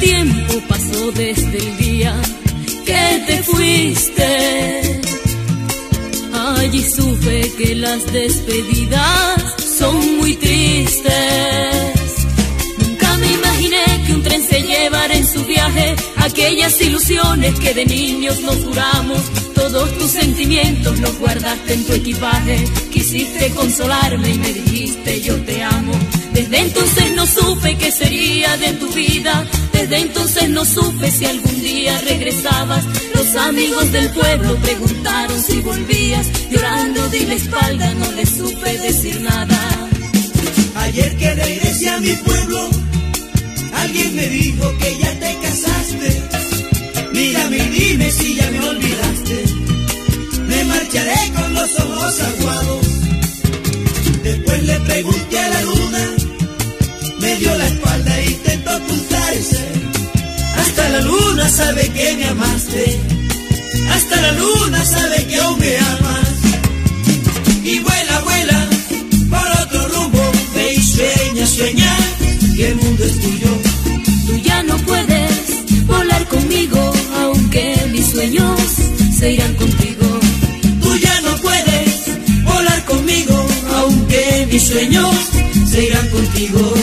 siento desde el día que te fuiste. Allí supe que las despedidas son muy tristes. Nunca me imaginé que un tren se llevara en su viaje aquellas ilusiones que de niños nos juramos. Todos tus sentimientos los guardaste en tu equipaje. Quisiste consolarme y me dijiste yo te amo. Desde entonces supe qué sería de tu vida. Desde entonces no supe si algún día regresabas. Los amigos del pueblo preguntaron si volvías. Llorando de la espalda no le supe decir nada. Ayer que regresé a mi pueblo, alguien me dijo que ya te casaste. Mírame y dime si ya me olvidaste. Me marcharé con los ojos aguados. Hasta la luna sabe que me amaste. Hasta la luna sabe que aún me amas. Y vuela, vuela por otro rumbo. Ve y sueña, sueña que el mundo es tuyo. Tú ya no puedes volar conmigo, aunque mis sueños se irán contigo. Tú ya no puedes volar conmigo, aunque mis sueños se irán contigo.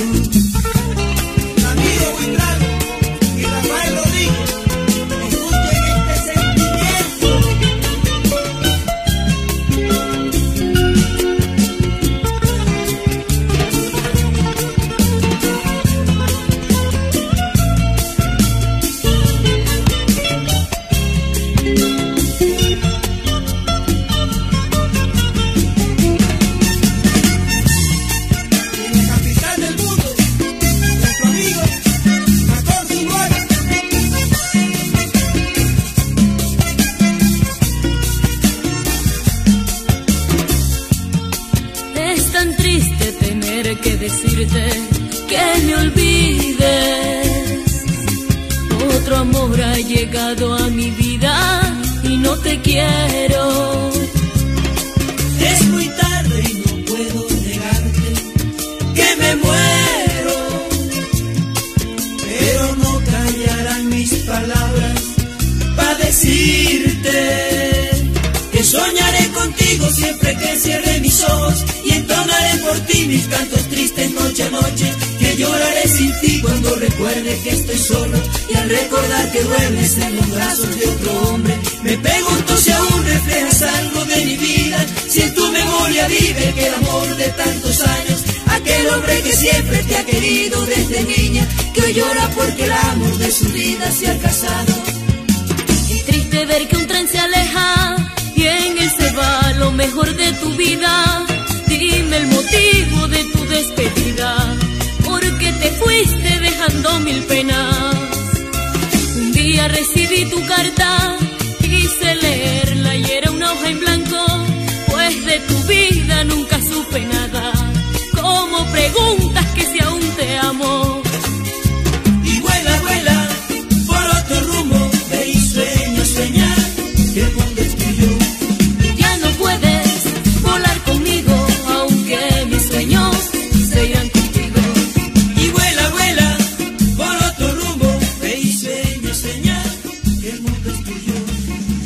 Decirte que me olvides. Otro amor ha llegado a mi vida y no te quiero. Que duermes en los brazos de otro hombre. Me pregunto si aún reflejas algo de mi vida, si en tu memoria vive que el amor de tantos años, aquel hombre que siempre te ha querido desde niña, que hoy llora porque el amor de su vida se ha casado. Es triste ver que un tren se aleja y en él se va lo mejor de tu vida. Dime el motivo de tu despedida, porque te fuiste dejando mil penas. Día recibí tu carta, quise leerla y era una hoja en blanco, pues de tu vida. happens to you.